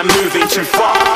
I'm moving too far.